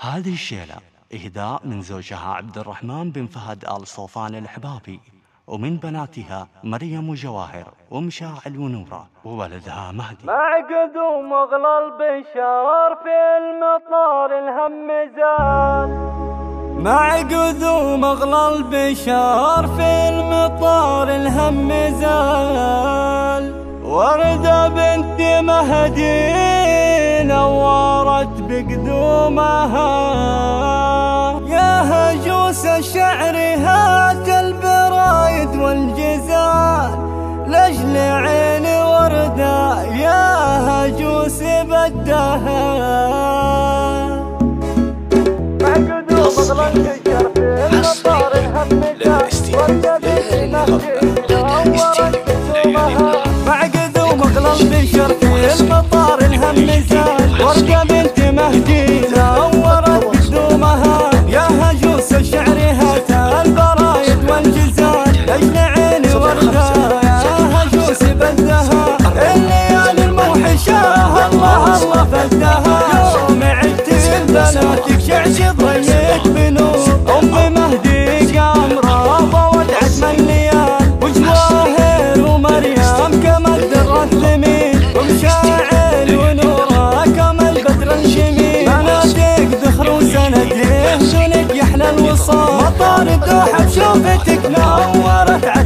هذه الشيلة إهداء من زوجها عبد الرحمن بن فهد آل صوفان الحبابي ومن بناتها مريم وجواهر ومشاعل ونورة وولدها مهدي. مع قدوم أغلى البشار في المطار الهم زاد مع قدوم أغلى البشار في المطار الهم زال. وردة بنت مهدي بقدومها. يا هجوس شعرها كالبرايد والجزال لجل عين وردة يا هجوس بدها. بقدوم مهدينا ورد بدومها يا هجوس الشعر هاتا البرايد والجزال لجن عيني وردها يا هجوس بدها الليالي الموحشة الله الله فدها شوفتك نورت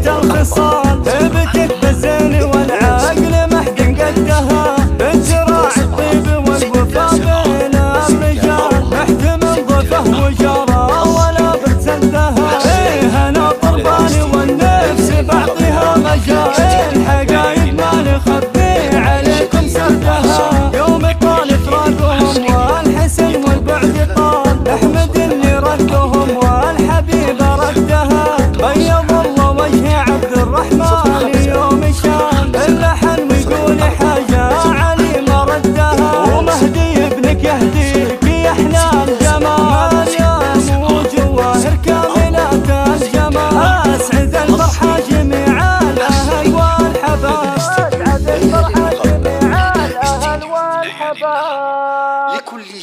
ستة الخصال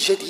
شديد